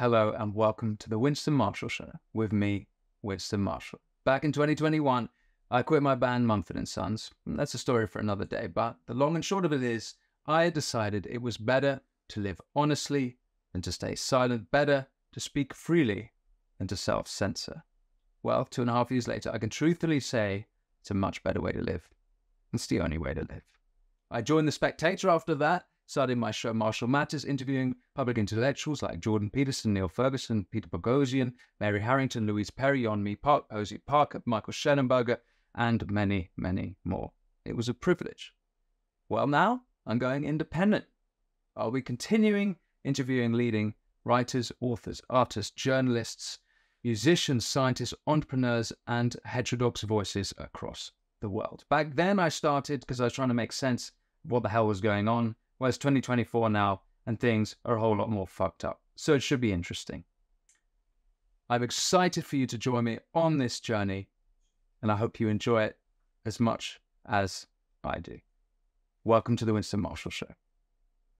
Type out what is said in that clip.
Hello and welcome to the Winston Marshall Show with me, Winston Marshall. Back in 2021, I quit my band Mumford & Sons. That's a story for another day, but the long and short of it is, I decided it was better to live honestly than to stay silent, better to speak freely than to self-censor. Well, two and a half years later, I can truthfully say it's a much better way to live. It's the only way to live. I joined The Spectator after that, starting my show Marshall Matters, interviewing public intellectuals like Jordan Peterson, Neil Ferguson, Peter Boghossian, Mary Harrington, Louise Perry, Yeonmi Park, Posie Parker, Michael Shellenberger, and many, many more. It was a privilege. Well, now I'm going independent. I'll be continuing interviewing leading writers, authors, artists, journalists, musicians, scientists, entrepreneurs, and heterodox voices across the world. Back then, I started because I was trying to make sense of what the hell was going on. Whereas 2024 now, and things are a whole lot more fucked up. So it should be interesting. I'm excited for you to join me on this journey, and I hope you enjoy it as much as I do. Welcome to the Winston Marshall Show.